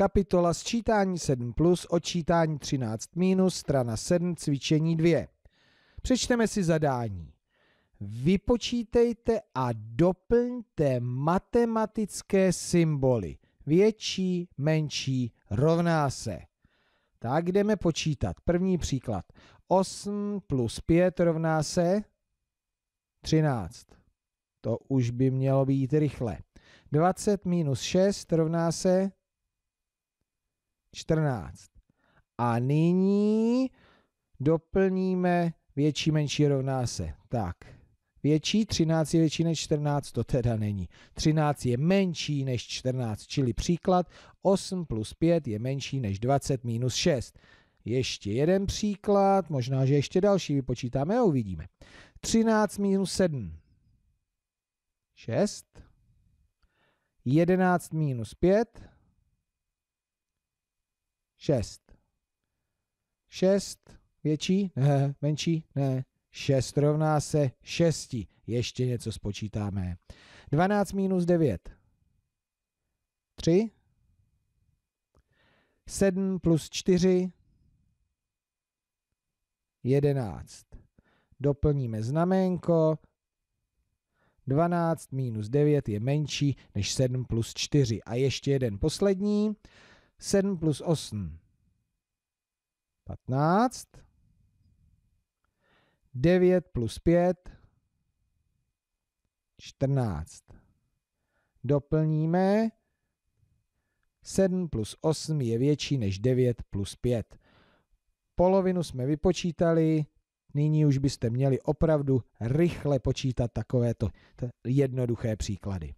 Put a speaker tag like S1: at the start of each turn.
S1: Kapitola sčítání 7 plus, odčítání 13 minus, strana 7, cvičení 2. Přečteme si zadání. Vypočítejte a doplňte matematické symboly. Větší, menší, rovná se. Tak jdeme počítat. První příklad. 8 plus 5 rovná se 13. To už by mělo být rychle. 20 minus 6 rovná se 14. A nyní doplníme větší, menší rovná se. Tak, větší, 13 je větší než 14, to teda není. 13 je menší než 14, čili příklad 8 plus 5 je menší než 20 minus 6. Ještě jeden příklad, možná, že ještě další vypočítáme a uvidíme. 13 minus 7. 6. 11 minus 5. 6. 6 větší? Ne. Menší? Ne. 6 rovná se 6. Ještě něco spočítáme. 12 minus 9. 3. 7 plus 4. 11. Doplníme znamenko. 12 minus 9 je menší než 7 plus 4. A ještě jeden poslední. 7 plus 8. 15. 9 plus 5. 14. Doplníme. 7 plus 8 je větší než 9 plus 5. Polovinu jsme vypočítali, nyní už byste měli opravdu rychle počítat takovéto jednoduché příklady.